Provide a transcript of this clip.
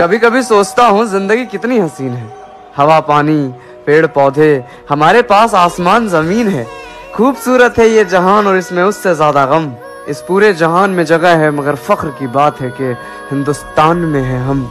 कभी कभी सोचता हूँ, ज़िंदगी कितनी हसीन है। हवा, पानी, पेड़, पौधे, हमारे पास आसमान, ज़मीन है। खूबसूरत है ये जहान और इसमें उससे ज़्यादा गम। इस पूरे जहान में जगह है, मगर फख्र की बात है कि हिंदुस्तान में है हम।